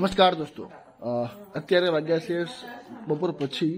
નમસ્કાર દોસ્તો. અત્યારે વાગ્યા છે બપોર પછી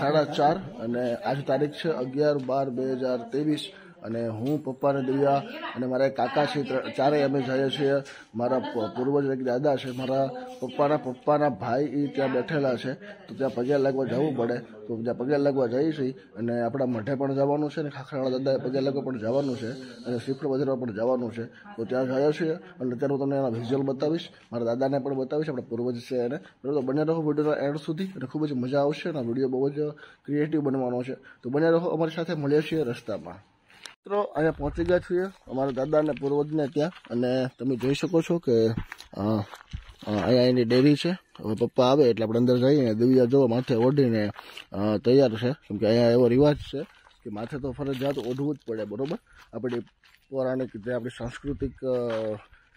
સાડા ચાર અને આજ તારીખ છે અગિયાર બાર બે હજાર ત્રેવીસ. અને હું પપ્પા અને દિવ્યા અને મારા કાકા છે ચારેય અમે જઈએ છીએ. મારા પૂર્વજ એક દાદા છે, મારા પપ્પાના પપ્પાના ભાઈ એ ત્યાં બેઠેલા છે. તો ત્યાં પગે લાગવા જવું પડે. તો ત્યાં પગે લાગવા છીએ અને આપણા મઢે પણ જવાનું છે અને ખાખરાવાળા દાદા પગે લાગવા પણ જવાનું છે અને શ્રીફળ બજારમાં પણ જવાનું છે. તો ત્યાં જઈએ છીએ અને અત્યારે હું તમને એના વિઝ્યુઅલ બતાવીશ. મારા દાદાને પણ બતાવીશ. આપણા પૂર્વજ છે એને. બરાબર? બને રહો વિડીયોના એન્ડ સુધી અને ખૂબ જ મજા આવશે અને વીડિયો બહુ જ ક્રિએટિવ બનવાનો છે. તો બને રહો અમારી સાથે, મળીએ છીએ રસ્તામાં. મિત્રો અહીંયા પહોંચી ગયા છીએ અમારા દાદા અને પૂર્વજને ત્યાં અને તમે જોઈ શકો છો કે અ, અ, અહીંયા એની ડેરી છે હવે પપ્પા આવે એટલે આપણે અંદર જઈએ દિવ્યા જો માથે ઓઢીને અ, તૈયાર છે કેમ કે અહીંયા એવો રિવાજ છે કે માથે તો ફરજિયાત ઓઢવું જ પડે બરોબર આપણી પૌરાણિક જે આપણી સાંસ્કૃતિક અ,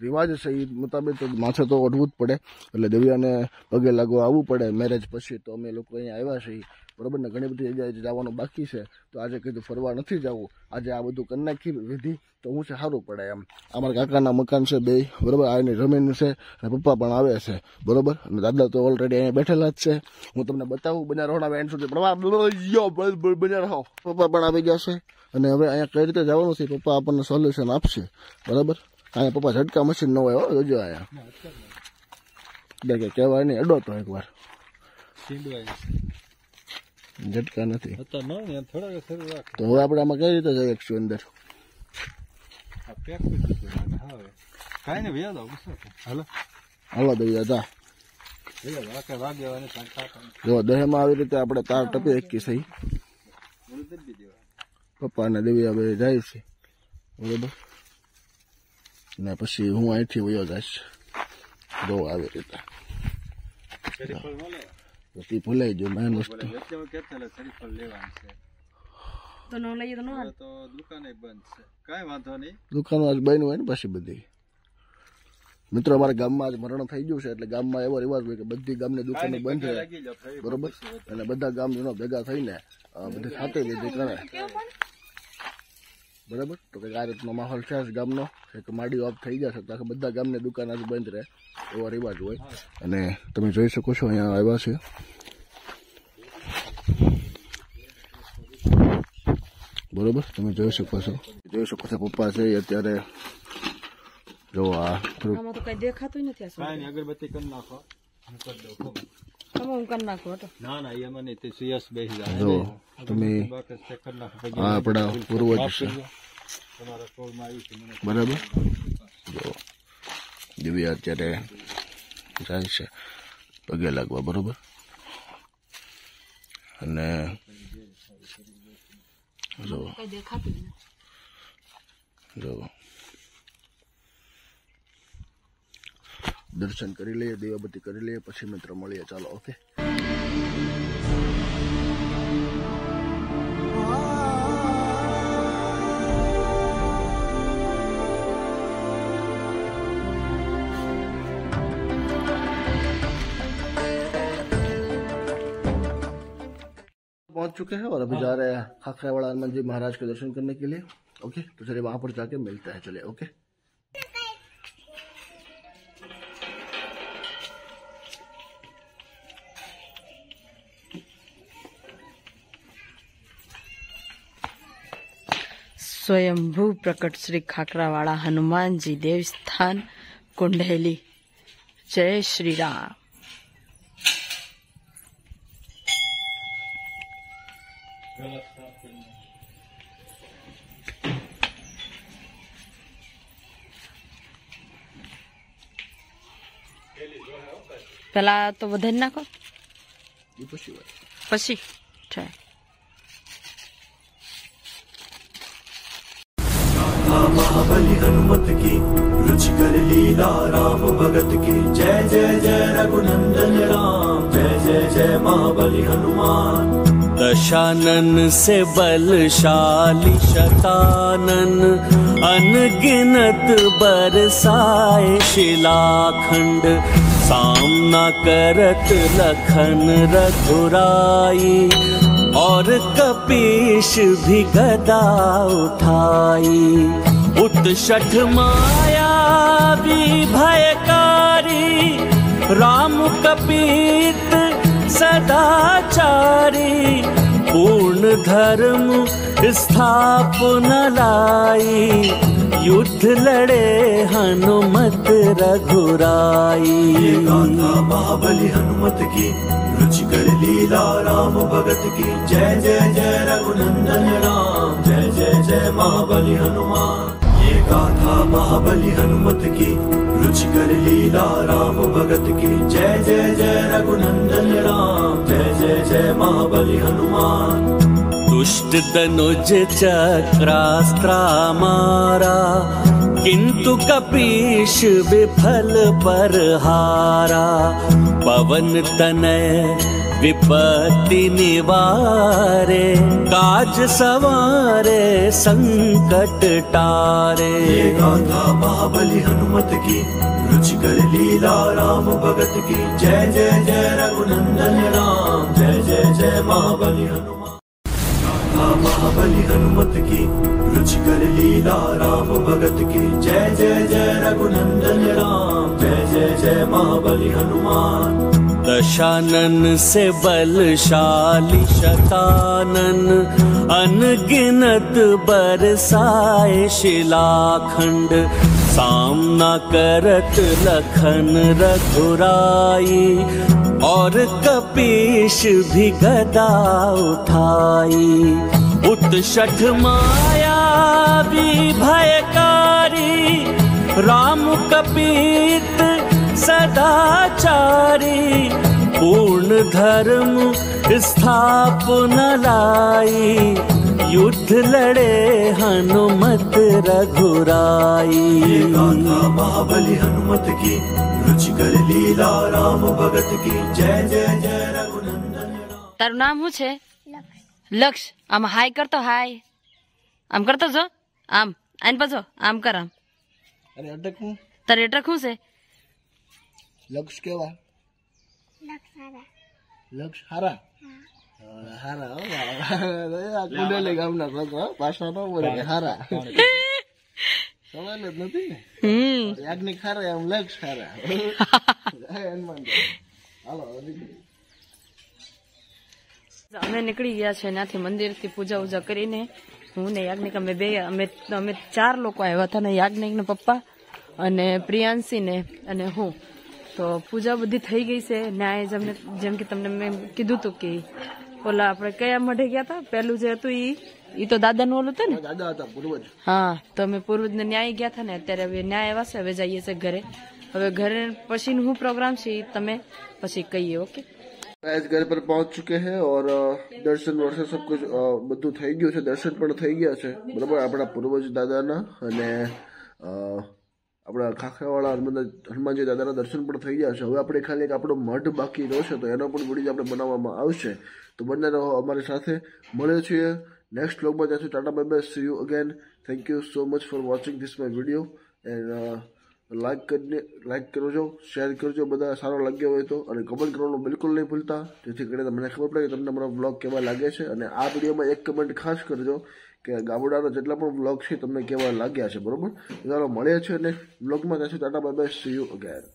રિવાજ છે એ મુતાબિક તો માથે તો ઓઢવું જ પડે એટલે દિવ્યાને પગે લાગવા આવવું પડે મેરેજ પછી તો અમે લોકો અહીંયા આવ્યા છીએ બરોબર ને? ઘણી બધી જગ્યાએ જવાનું બાકી છે, તો આજે કીધું ફરવા નથી જવું. આજે આ બધું કરી નાખી, વિધિ, તો હું છે સારું પડે એમ. અમારા કાકાના મકાન છે બે, બરોબર? આ જમીન છે, અને પપ્પા પણ આવે છે, બરોબર? અને દાદા તો ઓલરેડી અહીંયા બેઠેલા જ છે. હું તમને બતાવું બન્યા રહો એન્ડ સુધી પણ બન્યા રહો પપ્પા પણ આવી ગયા છે. અને હવે અહીંયા કઈ રીતે જવાનું છે પપ્પા આપણને સોલ્યુશન આપશે, બરાબર? અહીંયા પપ્પા ઝટકા મશીન ન હોય જોજો અહીંયા. બે કે કહેવાય નહીં, અડો તો એકવાર. ઝટકા નથી. હતા તો હવે આપણે આમાં કઈ રીતે શકશું અંદર? આ પેક કરી દીધું હવે. કાંઈ ને વ્યાજ આવું શું છે? હાલો. હાલો દઈએ ખાતા જો દહેમાં આવી રીતે આપણે તાર ટપી એકી સહી દબી દેવા બે જાય છે. બરોબર? ને પછી હું અહીંથી વયો જઈશ. જો આવી રીતે. પછી ભૂલાઈ ગયો મેન વસ્તુ તો ન લઈએ તો ન હવે તો દુકાને બંધ છે કાંઈ વાંધો નહીં દુકાનો આજ બન્યું હોય ને પછી બધી મિત્રો અમારા ગામમાં આજ મરણ થઈ ગયું છે એટલે ગામમાં એવો રિવાજ હોય કે બધી ગામની દુકાનો બંધ રહે બરોબર અને બધા ગામજનો ભેગા થઈને બધી ખાતી લીધી કરે બરાબર? તો કંઈક આ રીતનો માહોલ છે ગામનો. એક માડી ઓફ થઈ જશે તો આખા બધા ગામની દુકાન આજે બંધ રહે એવો રિવાજ હોય. અને તમે જોઈ શકો છો અહીંયા આવ્યા છે. બરોબર? તમે જોઈ શકો છો. જોઈ શકો છો પપ્પા છે અત્યારે જો આ દેખાતું નથી અગરબત્તી કરી નાખો. જો તમે આ આપણા પૂર્વજ છે. તમારા કોલમાં આવી છે મને બરાબર? જો દિવ્યા અત્યારે જાય છે પગે લાગવા બરોબર? અને જો જો દર્શન કરી લઈએ દીવાબત્તી કરી લઈએ પછી મિત્ર મળીએ ચાલો ઓકે पहुंच चुके हैं और अभी जा रहे हैं खाखरा वाला हनुमान जी महाराज के दर्शन करने के लिए ओके तो चलिए वहां पर जाके मिलते हैं चलिए ओके સ્વયંભૂ પ્રકટ શ્રી ખાકરાવાળા હનુમાનજી દેવસ્થાન કુંડેલી જય શ્રી રામ પેલા તો વધારી નાખો ये પછી महाबली हनुमत की, रुचिकर लीला राम भगत की। जय जय जय रघुनंदन राम, जय जय जय महाबली हनुमान। दशानन से बलशाली शतानन, अनगिनत बरसाए शिलाखंड। सामना करत लखन रघुराई, और कपीश भी गदा उठाई। उत्सठ माया भी भयकारी, राम कपीत सदाचारी, पूर्ण धर्म स्थापन लाई, युद्ध लड़े हनुमत रघुराई। महाबली हनुमत की रुचिकर लीला राम भगत की। जय जय जय रघुनंदन राम, जय जय जय महाबली हनुमान। गाथा महाबली हनुमत की, रुचिकर लीला राम भगत की। जय जय जय रघुनंदन राम, जय जय जय महाबली हनुमान। दुष्ट दनुज चक्रास्त्रा मारा, किंतु कपीश विफल पर हारा पवन तनय विपत्ति निवारे, काज सवारे, संकट टारे। ये गाथा महाबली हनुमत की रुचिकर लीला राम भगत की। जय जय जय रघुनंदन राम, जय जय जय महाबली हनुमान। गाथा महाबली हनुमत की रुचिकर लीला राम भगत की। जय जय जय रघुनंदन राम, जय जय जय महाबली हनुमान। दशानन से बलशाली शतानन, अनगिनत बरसाए शिलाखंड, सामना करत लखन रघुराई, और कपीश भी गदा उठाई। उत्सठ माया भी भयकारी, राम कपीत सदाचारी पूर्ण धर्म स्थापन लाई युद्ध लड़े हनुमत ये रघुराई गाथा महाबली हनुमत की रुचिकर लीला राम भगत की जय जय जय रघुनंदन राम તારું નામ શું છે લક્ષ આમ હાય કરતો હાય આમ કરતો જો આમ આને પાછો આમ કર આમ અરે અટક હું તારે એટક શું છે લક્ષ કેવા? લક્ષ હારા હારા હો મારા. આ કુંડેલી ગામના છોકરા પાછા ન બોલે હારા. સવાલ જ નથી ને? હમ. યાજ્ઞિક હારા એમ લક્ષ હારા. હનુમાન હાલો અમે નીકળી ગયા છે ત્યાંથી મંદિરથી પૂજા ઉજા કરીને. હું ને યાજ્ઞિક અમે બે અમે અમે ચાર લોકો આવ્યા હતા ને યાજ્ઞિક ને પપ્પા અને પ્રિયાંશી ને અને હું. તો પૂજા બધી થઈ ગઈ છે. ન્યાય જેમને જેમ કે તમને મેં કીધું તું કે ઓલા આપણે કયા મઢે ગયા હતા પેલું જે હતું ઈ ઈ તો દાદાનું ઓલું હતું ને? દાદા હતા પૂર્વજ. હા તો અમે પૂર્વજ ને ન્યાય ગયા હતા ને. અત્યારે હવે ન્યાય આવ્યા છે. હવે જઈએ છે ઘરે. હવે ઘરે પછી હું પ્રોગ્રામ છે એ તમે પછી કહીએ ઓકે? ઘર પર પહોંચ ચૂકે છે ઓર દર્શન વર્શન સબ કુછ બધું થઈ ગયું છે. દર્શન પણ થઈ ગયા છે. બરાબર? આપણા પૂર્વજ દાદાના અને આપણા ખાખરાવાળા હનુમાન હનુમાનજી દાદાના દર્શન પણ થઈ ગયા છે. હવે આપણે ખાલી એક આપણો મઢ બાકી રહ્યો છે, તો એનો પણ વીડિયો આપણે બનાવવામાં આવશે. તો બંને અમારી સાથે મળે છીએ નેક્સ્ટ વ્લોગમાં. ત્યાં Tata, bye bye see you again thank you so much for watching this my video and like કરીને લાઈક કરજો શેર કરજો, બધા સારો લાગ્યો હોય તો. અને કમેન્ટ કરવાનું બિલકુલ નહીં ભૂલતા. જેથી કરીને મને ખબર પડે કે તમને મારો બ્લોગ કેવા લાગે છે. અને આ વિડીયોમાં એક કમેન્ટ ખાસ કરજો. કે ગામડાના જેટલા પણ બ્લોગ છે તમને કેવા લાગ્યા છે, બરોબર? ચાલો મળીએ છે અને બ્લોગમાં ત્યાં સુધી Tata bye bye see you again